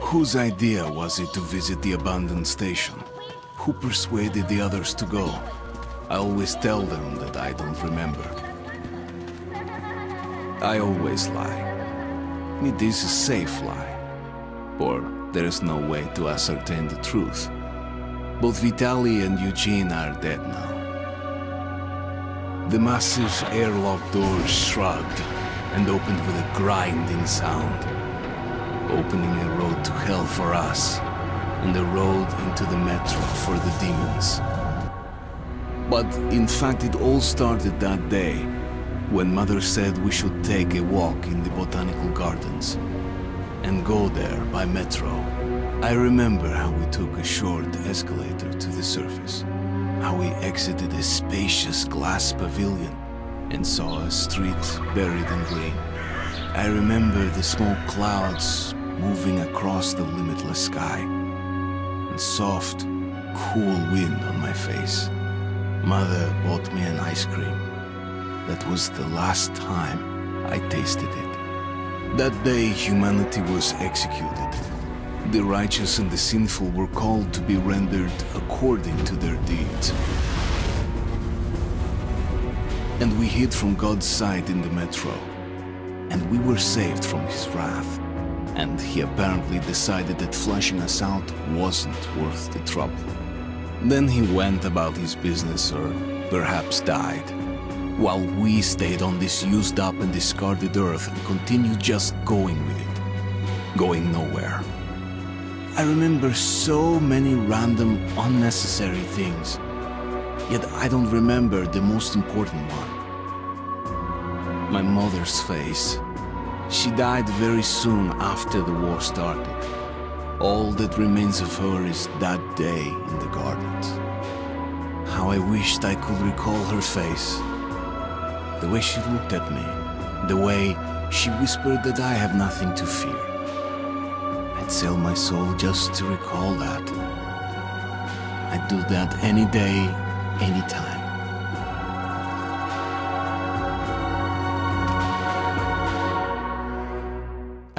Whose idea was it to visit the abandoned station? Who persuaded the others to go? I always tell them that I don't remember. I always lie. It is a safe lie. Or there is no way to ascertain the truth. Both Vitali and Eugene are dead now. The massive airlock doors shrugged and opened with a grinding sound, opening a road to hell for us and a road into the metro for the demons. But in fact, it all started that day when Mother said we should take a walk in the botanical gardens and go there by metro. I remember how we took a short escalator to the surface, how we exited a spacious glass pavilion and saw a street buried in green. I remember the smoke clouds moving across the limitless sky and soft, cool wind on my face. Mother bought me an ice cream. That was the last time I tasted it. That day, humanity was executed. The righteous and the sinful were called to be rendered according to their deeds. And we hid from God's sight in the metro. And we were saved from his wrath. And he apparently decided that flushing us out wasn't worth the trouble. Then he went about his business or perhaps died. While we stayed on this used up and discarded earth and continued just going with it. Going nowhere. I remember so many random, unnecessary things. Yet I don't remember the most important one. My mother's face. She died very soon after the war started. All that remains of her is that day in the gardens. How I wished I could recall her face. The way she looked at me. The way she whispered that I have nothing to fear. I'd sell my soul just to recall that. I'd do that any day, any time.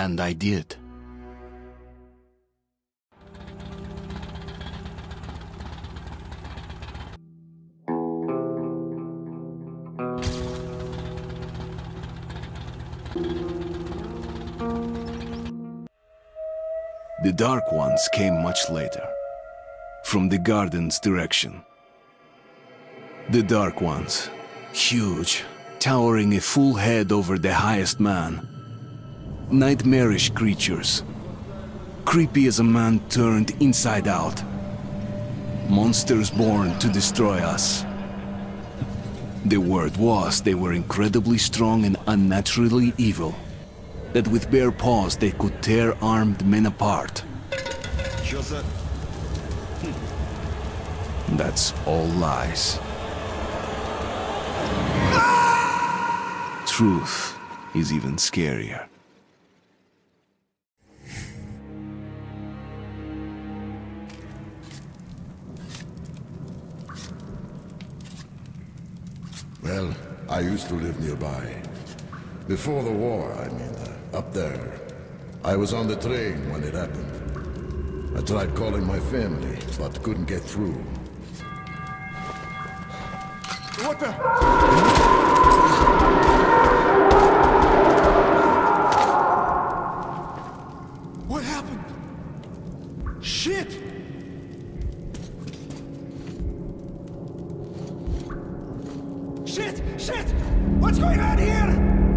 And I did. The Dark Ones came much later, from the garden's direction. The Dark Ones, huge, towering a full head over the highest man. Nightmarish creatures, creepy as a man turned inside out. Monsters born to destroy us. The word was they were incredibly strong and unnaturally evil that with bare paws they could tear armed men apart. Hmm. That's all lies. Ah! Truth is even scarier. Well, I used to live nearby. Before the war, I mean, uh, up there. I was on the train when it happened. I tried calling my family, but couldn't get through. What the? What happened? Shit! Shit! Shit! What's going on here?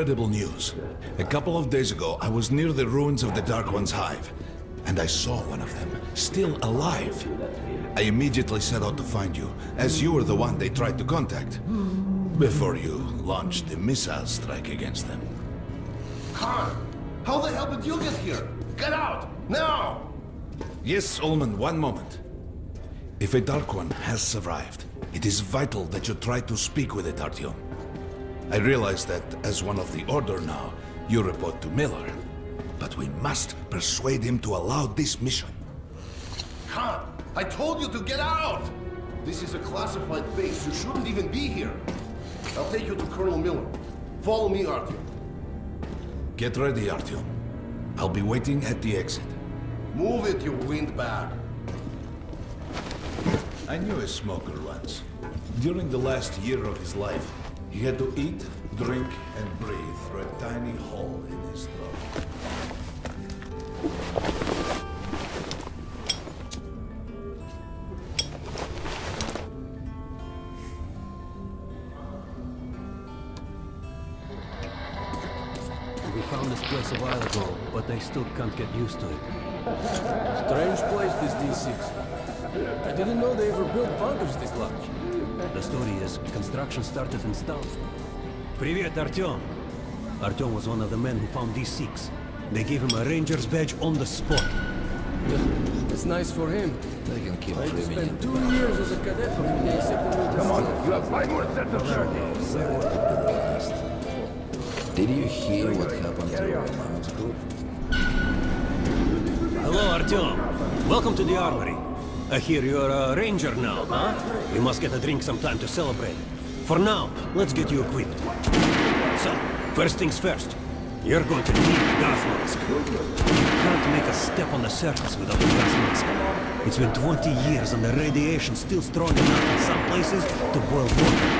Incredible news. A couple of days ago, I was near the ruins of the Dark One's hive, and I saw one of them, still alive. I immediately set out to find you, as you were the one they tried to contact, before you launched the missile strike against them. Khan, how the hell did you get here? Get out, now! Yes, Ulman, one moment. If a Dark One has survived, it is vital that you try to speak with it, Artyom. I realize that, as one of the Order now, you report to Miller. But we must persuade him to allow this mission. Khan, I told you to get out! This is a classified base. You shouldn't even be here. I'll take you to Colonel Miller. Follow me, Artyom. Get ready, Artyom. I'll be waiting at the exit. Move it, you windbag. I knew a smoker once. During the last year of his life, he had to eat, drink, and breathe through a tiny hole in his throat. We found this place a while ago, but I still can't get used to it. Strange place, this D6. I didn't know they ever built bunkers this large. The story is construction started himself. Привет, Артем. Артём was one of the men who found D6. They gave him a ranger's badge on the spot. It's nice for him. They can keep I spent two years as a cadet for him. Come on, you have five more sets of. Did you hear what happened to Roman's group? Hello, Artyom. Welcome to the armory. Uh, I hear you're a ranger now, huh? We must get a drink sometime to celebrate. For now, let's get you equipped. So, first things first. You're going to need a gas mask. You can't make a step on the surface without a gas mask. It's been 20 years and the radiation's still strong enough in some places to boil water.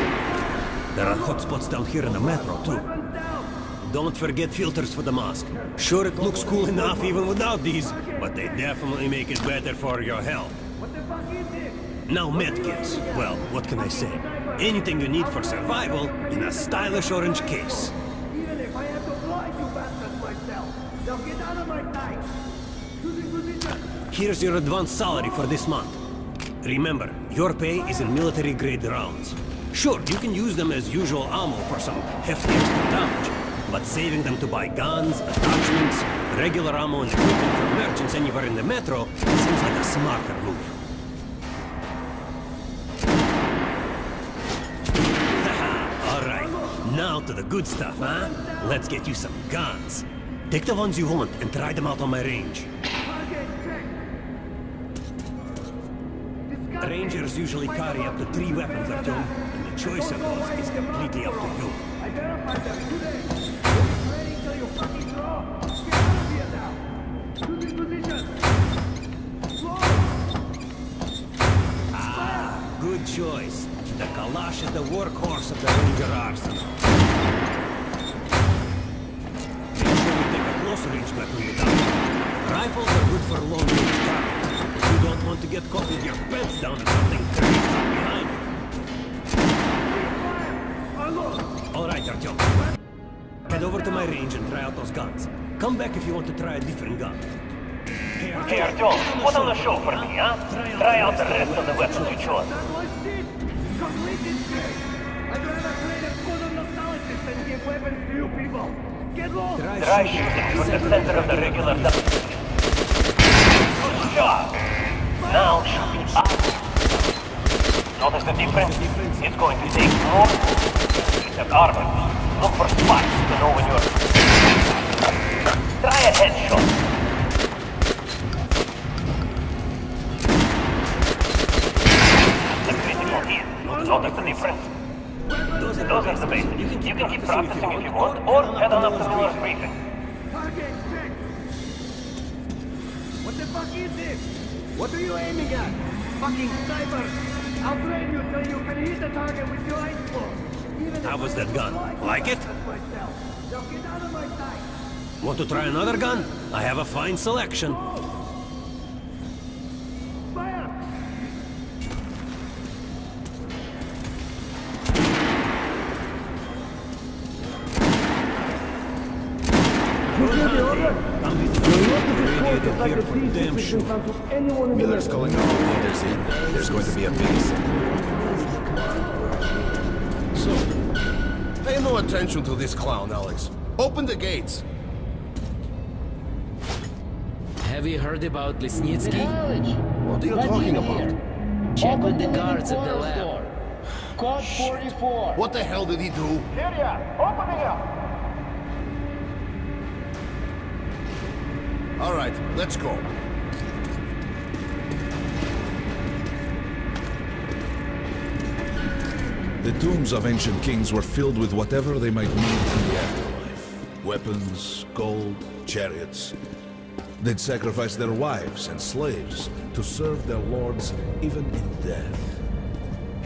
There are hot spots down here in the metro, too. Don't forget filters for the mask. Sure, it looks cool enough even without these, but they definitely make it better for your health. Now medkits. Well, what can I say? Anything you need for survival in a stylish orange case. Even if I have to blind you bastards myself, get out of my sight. Here's your advance salary for this month. Remember, your pay is in military-grade rounds. Sure, you can use them as usual ammo for some hefty extra damage, but saving them to buy guns, attachments, regular ammo and equipment for merchants anywhere in the metro seems like a smarter move. Now to the good stuff, huh? Let's get you some guns. Take the ones you want and try them out on my range. Rangers usually carry up to three weapons, Artyom, and the choice of those is completely up to you. Them you fucking draw. Out. Ah, good choice. The Kalash is the workhorse of the Ranger arsenal. Close range weapon with that. Rifles are good for long range targets, but you don't want to get caught with your pants down at something crazy behind you. All right, Artyom. Head over to my range and try out those guns. Come back if you want to try a different gun. Hey, Artyom, Hey Artyom, put on the show for me, huh? Try out the rest of the weapons you chose. That was it. Completed straight. I'd rather play the good of nostalgist than give weapons to you people. Try shooting for the center of the regular job. Now shoot it up. Notice the difference? It's going to take more the armor. Look for spots to know when you're... Try a headshot. Notice the difference? Those are, Those the basics. You can keep practicing if you want, or head on up to Miller's briefing. Target check. What the fuck is this? What are you aiming at? Fucking snipers. I'll train you till you can hit the target with your closed. Even How was that gun? Like it? Now get out of my sight. Want to try another gun? I have a fine selection. For damn. Miller's calling all the leaders in. There's going to be a big So, pay no attention to this clown, Alex. Open the gates. Have you heard about Lesnitsky? What are you talking about? Check with the guards at the lab. Code 44. What the hell did he do? Here ya. Opening up. All right, let's go. The tombs of ancient kings were filled with whatever they might need in the afterlife. Weapons, gold, chariots. They'd sacrifice their wives and slaves to serve their lords even in death.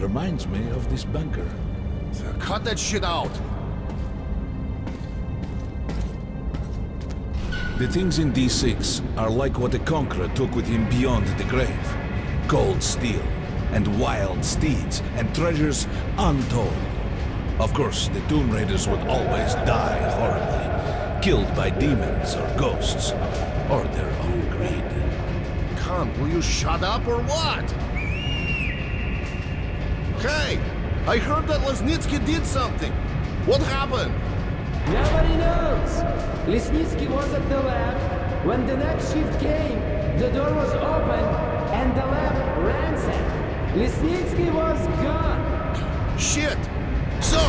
Reminds me of this bunker. Cut that shit out. The things in D6 are like what the Conqueror took with him beyond the grave. Gold steel, and wild steeds, and treasures untold. Of course, the Tomb Raiders would always die horribly, killed by demons or ghosts, or their own greed. Khan, will you shut up or what? Hey, I heard that Lesnitsky did something. What happened? Nobody knows. Lesnitsky was at the lab. When the next shift came, the door was open and the lab ransacked. Lesnitsky was gone. Shit! So,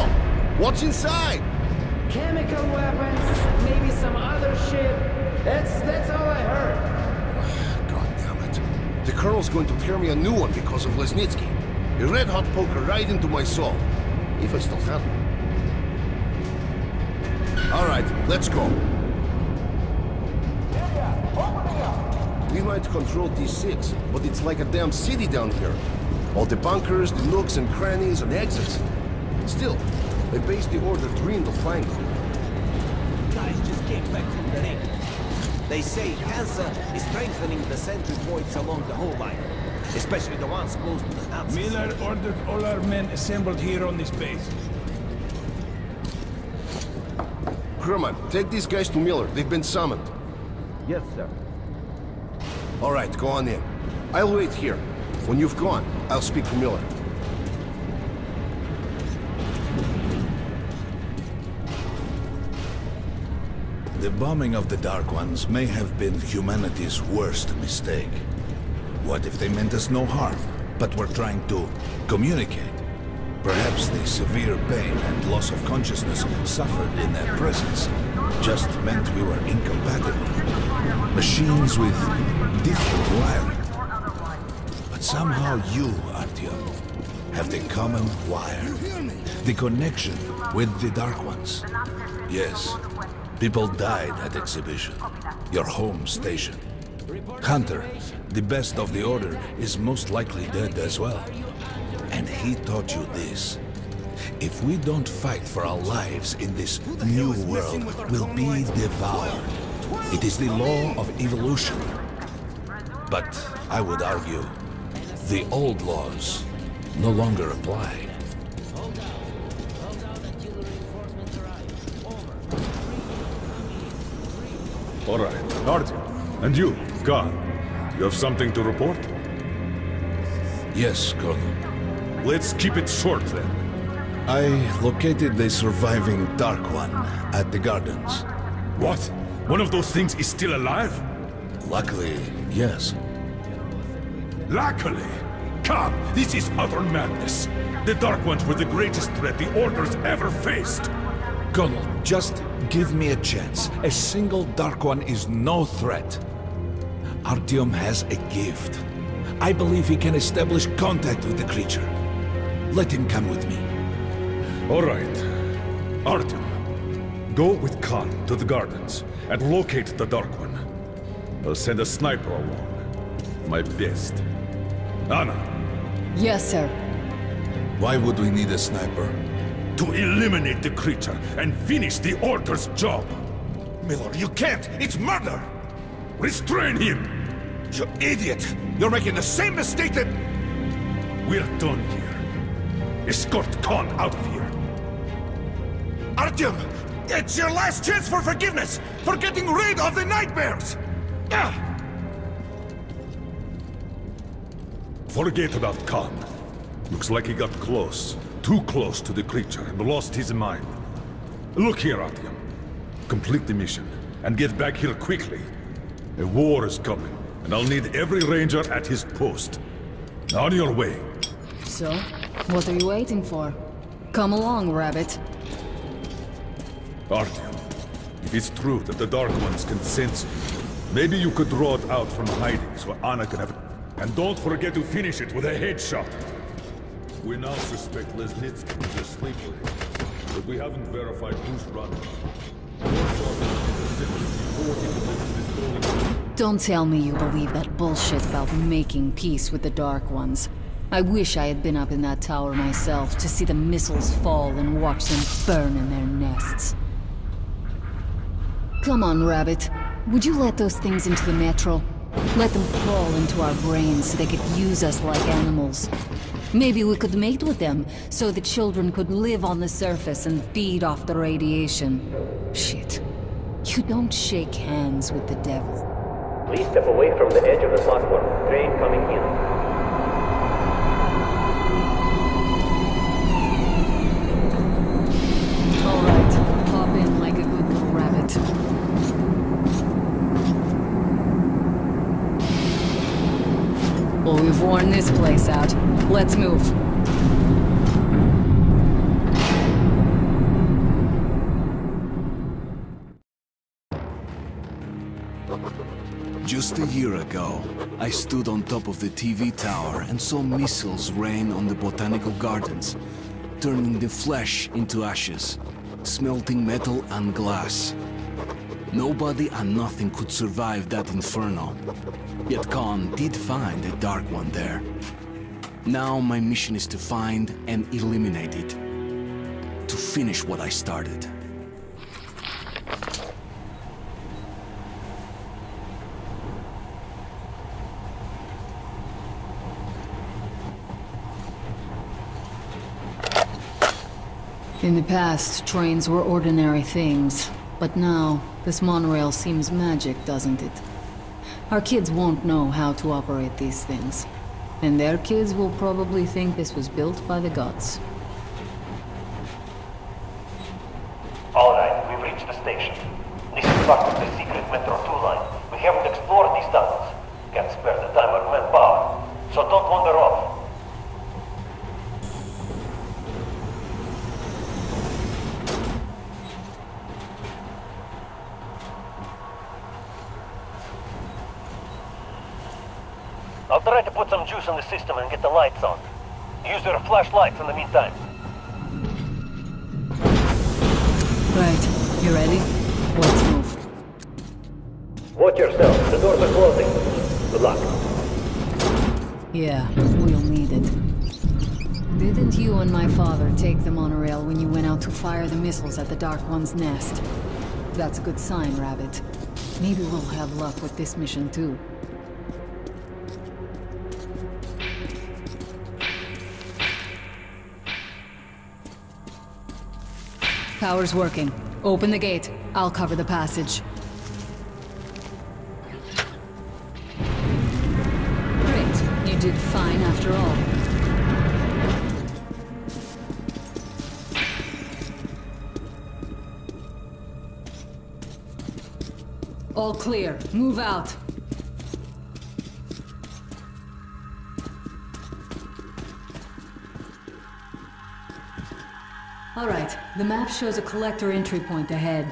what's inside? Chemical weapons, maybe some other shit. That's that's all I heard. God damn it. The Colonel's going to tear me a new one because of Lesnitsky. A red-hot poker right into my soul. If I still have it. All right, let's go. We might control D6, but it's like a damn city down here. All the bunkers, the nooks and crannies and the exits. Still, they based the order green to find them. Guys just came back from the ring. They say Hansa is strengthening the sentry points along the whole line, especially the ones close to the Nazis. Miller ordered all our men assembled here on this base. Herman, take these guys to Miller. They've been summoned. Yes, sir. All right, go on in. I'll wait here. When you've gone, I'll speak to Miller. The bombing of the Dark Ones may have been humanity's worst mistake. What if they meant us no harm, but were trying to communicate? Perhaps the severe pain and loss of consciousness suffered in their presence just meant we were incompatible. Machines with different wiring. Somehow you, Artyom, have the common wire. The connection with the Dark Ones. Yes, people died at Exhibition, your home station. Hunter, the best of the Order, is most likely dead as well. And he taught you this. If we don't fight for our lives in this new world, we'll be devoured. It is the law of evolution. But I would argue, the old laws no longer apply. All right, Artyom. And you, Khan. You have something to report? Yes, Colonel. Let's keep it short, then. I located the surviving Dark One at the Gardens. What? One of those things is still alive? Luckily, yes. Luckily? Come, this is utter madness. The Dark Ones were the greatest threat the Order's ever faced. Colonel, just give me a chance. A single Dark One is no threat. Artyom has a gift. I believe he can establish contact with the creature. Let him come with me. All right. Artyom, go with Khan to the gardens and locate the Dark One. I'll send a sniper along. My best. Anna, Yes, sir. Why would we need a sniper? to eliminate the creature and finish the Order's job. Miller, you can't! It's murder! Restrain him! You idiot! You're making the same mistake that... We're done here. Escort Khan out of here. Artyom! It's your last chance for forgiveness! For getting rid of the nightmares! Ah! Forget about Khan. Looks like he got close. Too close to the creature and lost his mind. Look here, Artyom. Complete the mission and get back here quickly. A war is coming, and I'll need every ranger at his post. On your way. So, what are you waiting for? Come along, Rabbit. Artyom, if it's true that the Dark Ones can sense you, maybe you could draw it out from hiding so Anna can have. And don't forget to finish it with a headshot. We now suspect Lesnitsky is a sleeper, but we haven't verified who's running. Don't tell me you believe that bullshit about making peace with the Dark Ones. I wish I had been up in that tower myself to see the missiles fall and watch them burn in their nests. Come on, Rabbit. Would you let those things into the Metro? Let them crawl into our brains so they could use us like animals. Maybe we could mate with them, so the children could live on the surface and feed off the radiation. Shit. You don't shake hands with the devil. Please step away from the edge of the platform. Train coming in. Worn this place out. Let's move. Just a year ago, I stood on top of the TV tower and saw missiles rain on the botanical gardens, turning the flesh into ashes, smelting metal and glass. Nobody and nothing could survive that inferno. Yet Khan did find a Dark One there. Now my mission is to find and eliminate it. To finish what I started. In the past, trains were ordinary things. But now, this monorail seems magic, doesn't it? Our kids won't know how to operate these things. And their kids will probably think this was built by the gods. Alright, we've reached the station. This is part of the secret Metro 2 line. We haven't explored these tunnels. Can't spare the time or manpower. So don't wander off. I'll try to put some juice in the system and get the lights on. Use their flashlights in the meantime. Right, you ready? Let's move. Watch yourself. The doors are closing. Good luck. Yeah, we'll need it. Didn't you and my father take the monorail when you went out to fire the missiles at the Dark One's nest? That's a good sign, Rabbit. Maybe we'll have luck with this mission too. Power's working. Open the gate. I'll cover the passage. Great. You did fine after all. All clear. Move out. All right, the map shows a collector entry point ahead.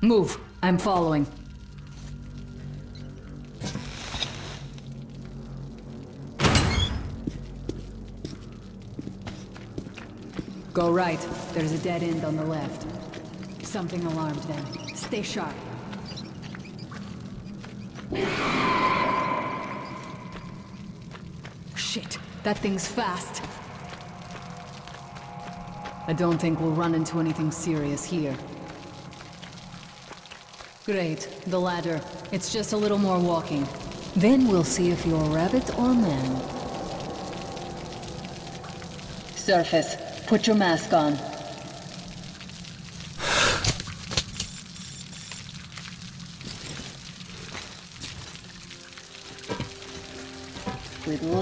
Move. I'm following. Go right. There's a dead end on the left. Something alarmed them. Stay sharp. Shit, that thing's fast. I don't think we'll run into anything serious here. Great, the ladder. It's just a little more walking. Then we'll see if you're rabbit or man. Surface, put your mask on.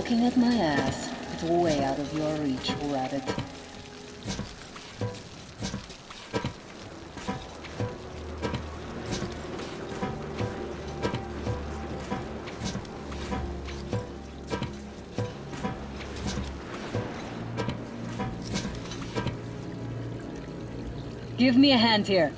Looking at my ass. It's way out of your reach, rabbit. Give me a hand here.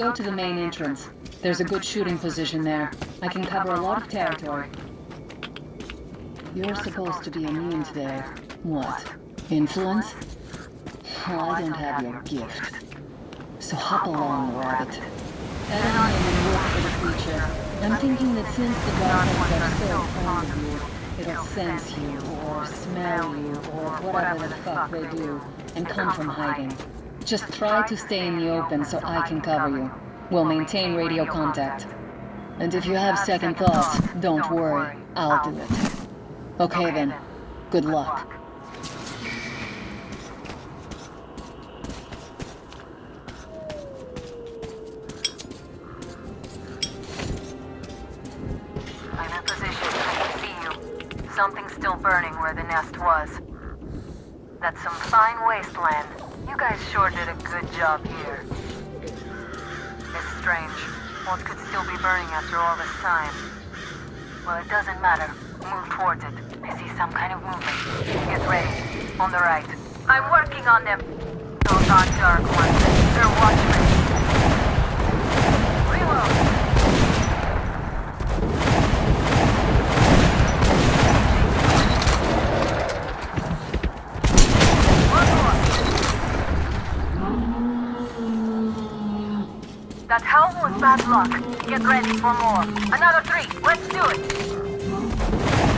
Go to the main entrance. There's a good shooting position there. I can cover a lot of territory. You're supposed to be immune to their... what? Influence? Well, I don't have your gift. So hop along, rabbit. Head on in and look for the. I'm thinking that since the Dark Ones are so fond of you, it'll sense you, or smell you, or whatever the fuck they do, and come from hiding. Just try to stay in the open so I can cover you. We'll maintain radio contact. And if you have second thoughts, don't worry, I'll do it. Okay then, good luck. I'm in position. See you. Something's still burning where the nest was. That's some fine wasteland. You guys sure did a good job here. It's strange. What could still be burning after all this time? Well, it doesn't matter. Move towards it. I see some kind of movement. Get ready. On the right. I'm working on them. Those aren't dark ones. They're watchmen. Reload. That hell was bad luck. Get ready for more. Another three. Let's do it.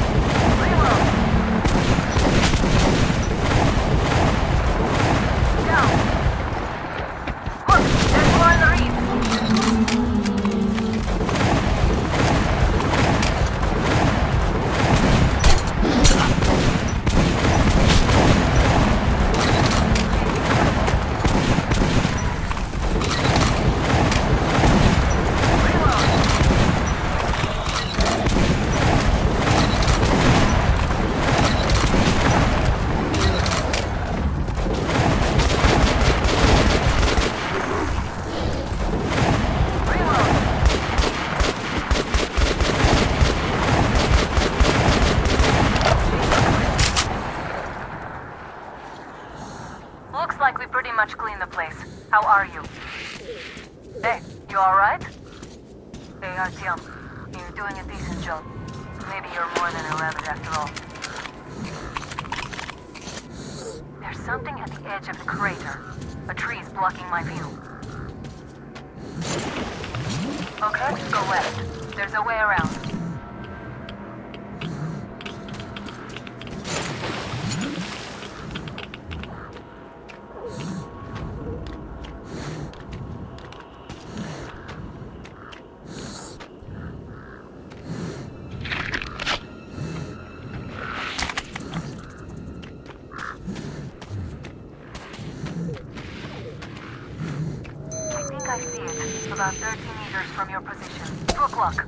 About 30 meters from your position. Two o'clock.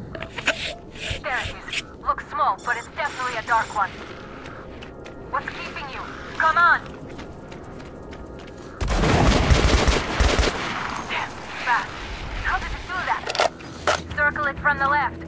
There it is. Looks small, but it's definitely a dark one. What's keeping you? Come on! Damn, fast. How did it do that? Circle it from the left.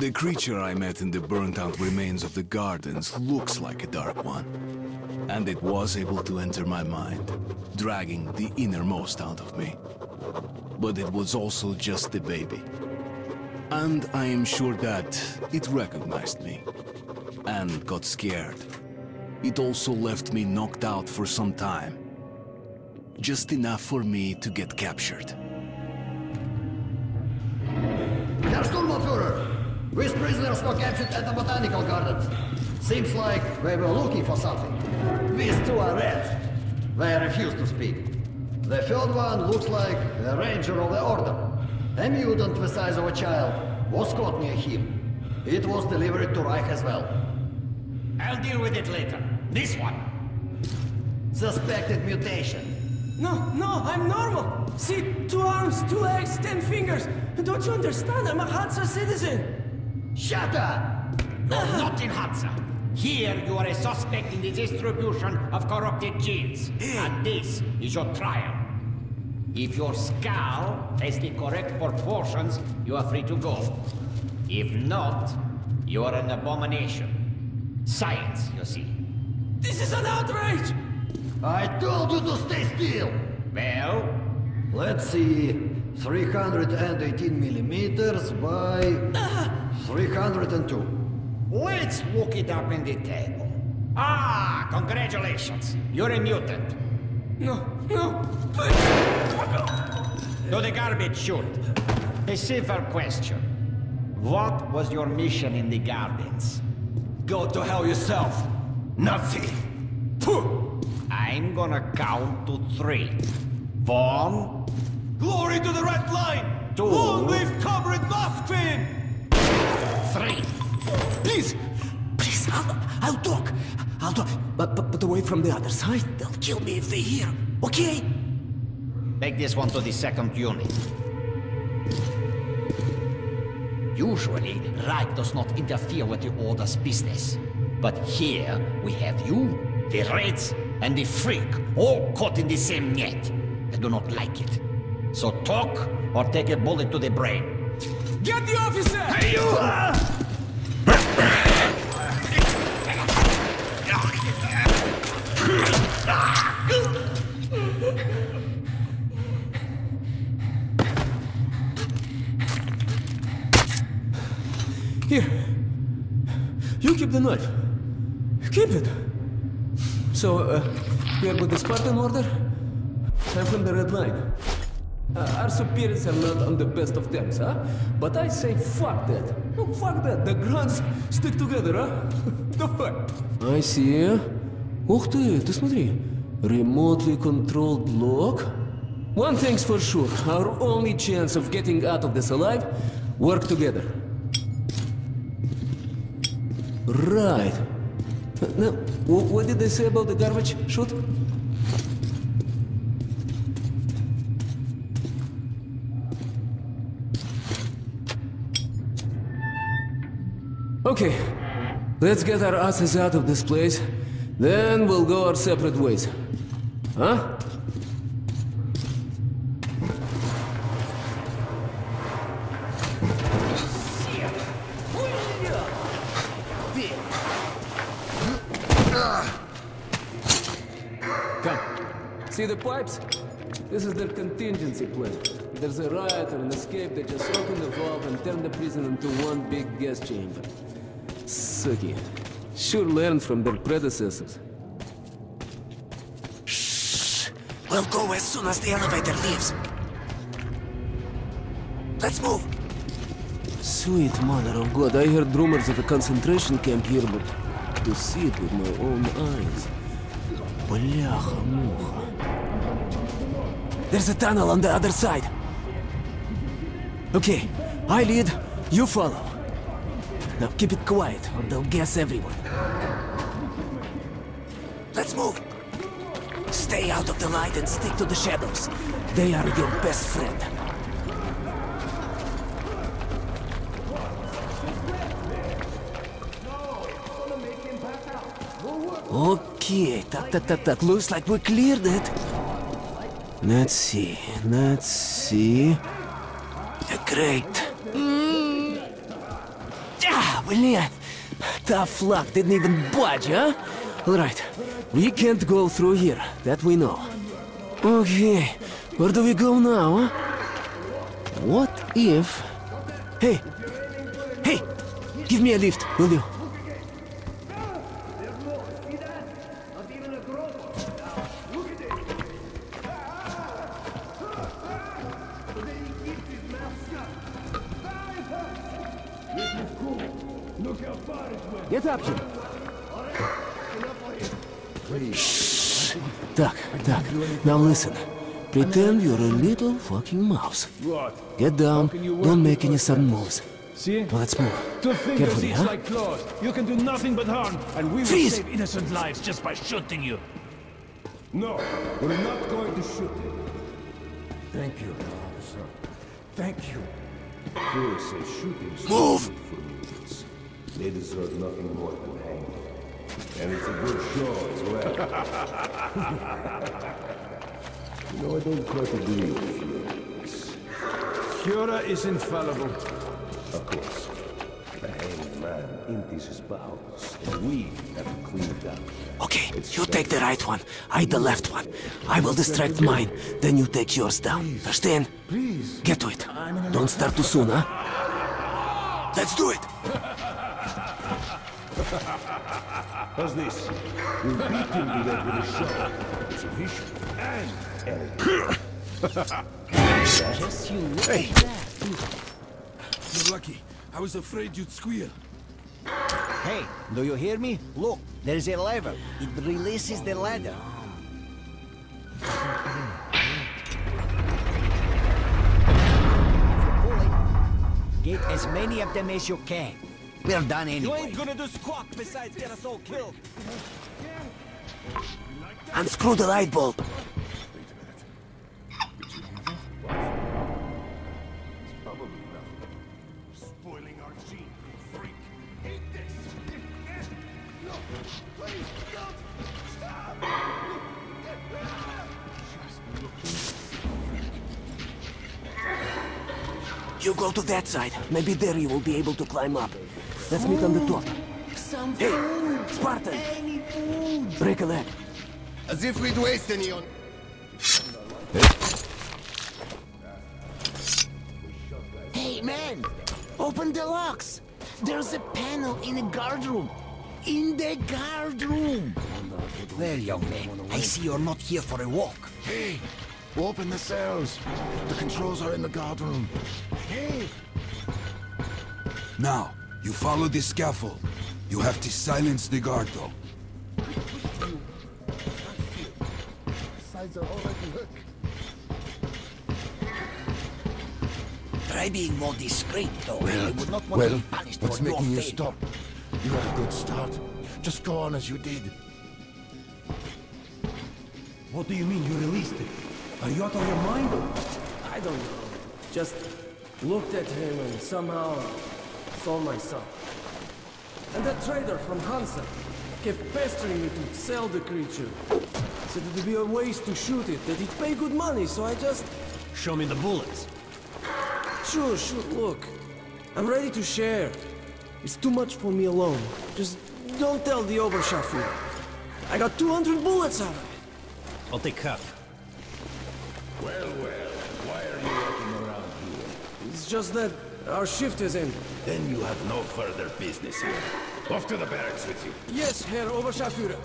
The creature I met in the burnt-out remains of the gardens looks like a Dark One. And it was able to enter my mind, dragging the innermost out of me. But it was also just a baby. And I am sure that it recognized me. And got scared. It also left me knocked out for some time. Just enough for me to get captured. These prisoners were captured at the Botanical Gardens. Seems like they were looking for something. These two are red. They refuse to speak. The third one looks like a ranger of the Order. A mutant the size of a child was caught near him. It was delivered to Reich as well. I'll deal with it later. This one. Suspected mutation. No, no, I'm normal. See, two arms, two legs, ten fingers. Don't you understand? I'm a Hansa citizen. Shut up! You're not in Hansa. Here, you are a suspect in the distribution of corrupted genes. And this is your trial. If your skull has the correct proportions, you are free to go. If not, you are an abomination. Science, you see. This is an outrage! I told you to stay still! Well? Let's see. 318 millimeters by uh-huh. 302. Let's look it up in the table. Ah, congratulations. You're a mutant. No, no, To the garbage chute. A simple question. What was your mission in the gardens? Go to hell yourself, Nazi! Pooh. I'm gonna count to three. One, Glory to the Red Line! Two. Long live Comrade Moskvin! Three. Please! Please, I'll, I'll talk. I'll talk. But, but, but away from the other side. They'll kill me if they hear. Okay? Take this one to the second unit. Usually, Reich does not interfere with the Order's business. But here, we have you, the Reds, and the Freak, all caught in the same net. I do not like it. So talk, or take a bullet to the brain. Get the officer! Hey, you! Here. You keep the knife. Keep it. So, uh, you're with the Spartan Order? I'm from the Red Line. Uh, our superiors are not on the best of terms, huh? But I say fuck that. No, fuck that. The grunts stick together, huh? the fuck? I see. Ух ты, ты смотри. Remotely controlled block? One thing's for sure. Our only chance of getting out of this alive, work together. Right. Now, what did they say about the garbage chute? Okay, let's get our asses out of this place. Then we'll go our separate ways. Huh? Come. See the pipes? This is their contingency plan. There's a riot or an escape, they just open the valve and turn the prison into one big gas chamber. Sucky. Sure learned from their predecessors. We'll go as soon as the elevator leaves. Let's move. Sweet mother of God, I heard rumors of a concentration camp here, but to see it with my own eyes. Бляха-муха. There's a tunnel on the other side. Okay, I lead, you follow. Now keep it quiet, or they'll guess everyone. Let's move. Stay out of the light and stick to the shadows. They are your best friend. Okay, tak, tak, tak, tak. Looks like we cleared it. Let's see, let's see. Great. Mm. Ah, блин. Tough luck, didn't even budge, huh? Alright, we can't go through here, that we know. Okay, where do we go now, huh? What if... Hey! Hey! Give me a lift, will you? Get up here! Shh. Duck, Duck, now listen. Pretend you're a little fucking mouse. What? Get down, How can you work don't make any sudden moves. See? Now let's move. Two fingers Carefully, huh? like claws. You can do nothing but harm, and we will Freeze! save innocent lives just by shooting you. No, we're not going to shoot him. Thank you, officer. Thank you. Crews say shooting Move! For mutants. They deserve nothing more than hanging. And it's a good show as well. you know, I don't quite agree with you. Cura is infallible. Of course. The hanged man empties his bowels, and we have to clean it up. Okay, you take the right one, I the left one. I will distract mine, then you take yours down. Understand? Please. Get to it. Don't start too soon, huh? Let's do it! How's this? We'll beat him to death with a. It's efficient and elegant. Just you look Hey. You're lucky. I was afraid you'd squeal. Hey, do you hear me? Look, there is a lever. It releases the ladder. Get as many of them as you can. We're done anyway. You ain't gonna do squat besides get us all killed. Unscrew the light bulb. Spoiling our scene, you freak. Eat this! No! Please, don't! Stop! You go to that side. Maybe there you will be able to climb up. Let's meet on the top. Some Hey, food. Spartan! Food. Break a leg. As if we'd waste any on... Hey, man! Open the locks! There's a panel in the guard room. In the guard room! Well, young man, I see you're not here for a walk. Hey! Open the cells! The controls are in the guard room. Hey! Now, you follow the scaffold. You have to silence the guard, though. Sides are. Try being more discreet, though. I Well, would not want to well, be punished what's for your making you failure. stop? You had a good start. Just go on as you did. What do you mean you released it? Are you out of your mind? I don't know. Just looked at him and somehow saw my son. And that trader from Hansa kept pestering me to sell the creature. Said it'd be a waste to shoot it, that it'd pay good money, so I just... Show me the bullets. Sure, sure, look. I'm ready to share. It's too much for me alone. Just don't tell the Oberscharführer. I got 200 bullets out of it. I'll take half. Well, well, why are you walking around here? It's just that our shift is in. Then you have no further business here. Off to the barracks with you. Yes, Herr Oberscharführer.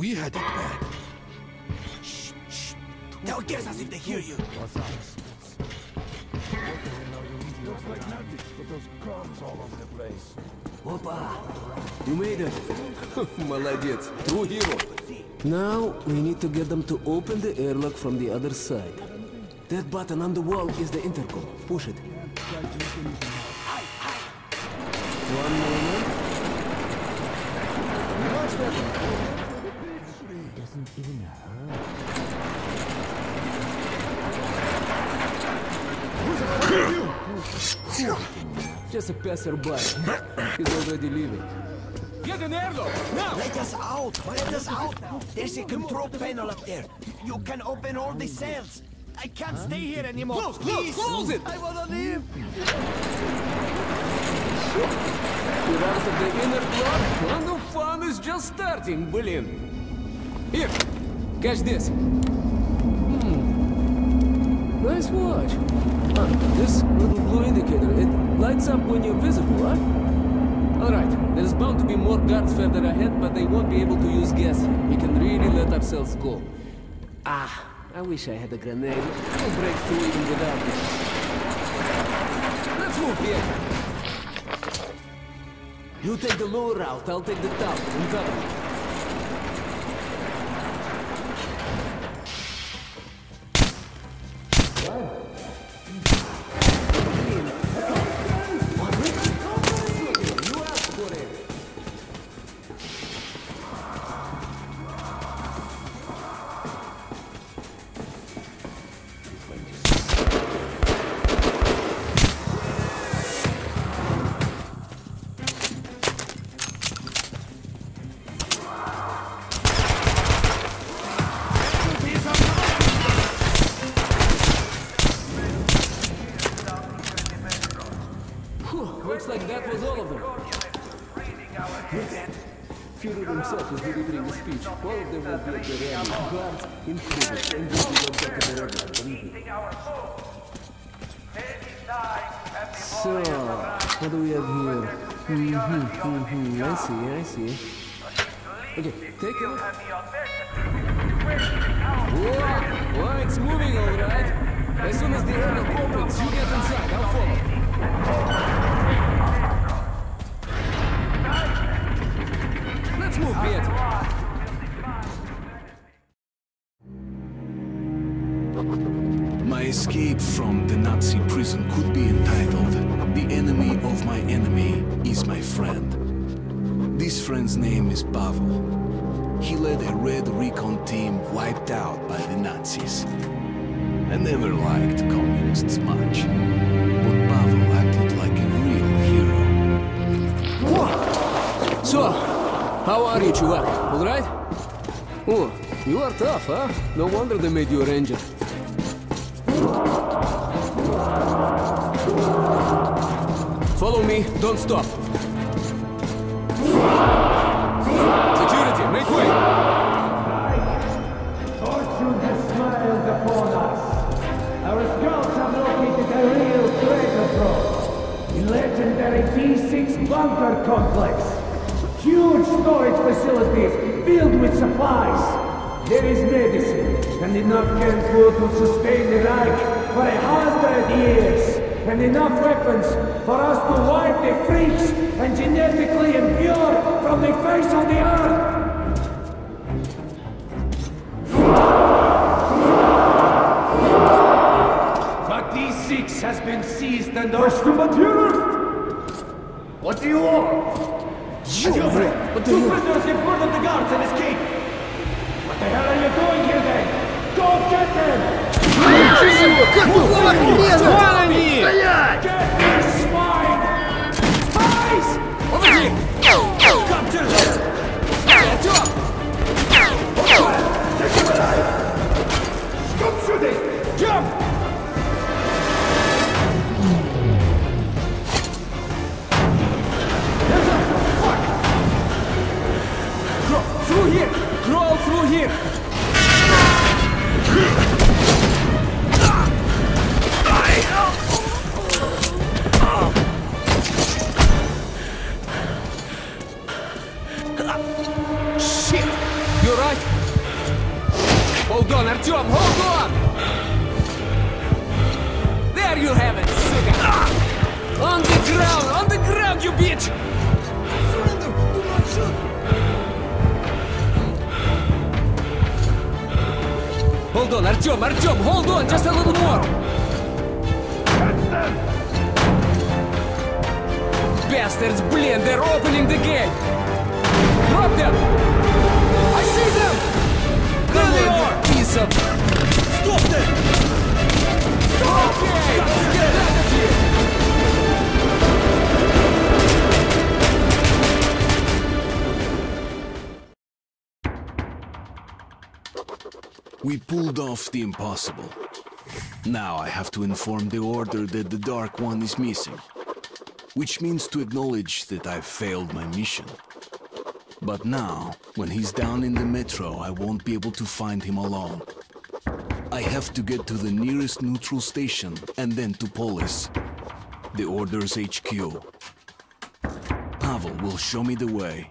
we had it bad. Tell guests if they hear you. Looks like magic, but those crumbs all over the place. Опа! You made it! Молодец! True hero! Now, we need to get them to open the airlock from the other side. That button on the wall is the intercom. Push it. giving her? Just a passerby. He's already leaving. Get an airlock! Now! Let us out! Let us out! There's a control panel up there. You can open all the cells. I can't huh? stay here anymore. Close, close, Please. close it! I wanna leave! Without the inner block, well, the fun is just starting, William. Here, catch this. Hmm. Nice watch. Ah, this little blue indicator, it lights up when you're visible, huh? Alright, there's bound to be more guards further ahead, but they won't be able to use gas. We can really let ourselves go. Ah, I wish I had a grenade. I'll break through even without it. Let's move here. You take the lower route, I'll take the top. and cover Hear that? Führer himself is delivering a speech. All of them will be at the rally. Guards included. And will be back at the rally, believe me. So, what do we have here? Mm-hmm, mm-hmm. I see, I see. Okay, take it. Whoa! Well, it's moving all right. As soon as the airlock opens, you get inside. I'll follow. Let's move, Pietro. My escape from the Nazi prison could be entitled The Enemy of My Enemy is My Friend. This friend's name is Pavel. He led a red recon team wiped out by the Nazis. I never liked communists much, but Pavel acted like a real hero. So, how are you, Chuvak? All right? Oh, you are tough, huh? No wonder they made you a ranger. Follow me, don't stop. Security, make way! Legendary D6 bunker complex. Huge storage facilities filled with supplies. There is medicine and enough canned food to sustain the Reich for a hundred years. And enough weapons for us to wipe the freaks and genetically impure from the face of the earth. But D6 has been seized and Question material? What do you want? What Two you- prisoners have murdered the guards and escaped! What the hell are you doing here then? Go get them! Get this swine! Spies! Over here! Come to them! Get up! Hold on! There you have it, sugar! On the ground, on the ground, you bitch! Do not shoot! Hold on, Artyom, Artyom, hold on, just a little more! Bastards, blind! they're opening the gate! Drop them! I see them! There they are! Stop them! Of here! We pulled off the impossible. Now I have to inform the Order that the Dark One is missing. Which means to acknowledge that I've failed my mission. But now, when he's down in the metro, I won't be able to find him alone. I have to get to the nearest neutral station and then to Polis, the Order's HQ. Pavel will show me the way,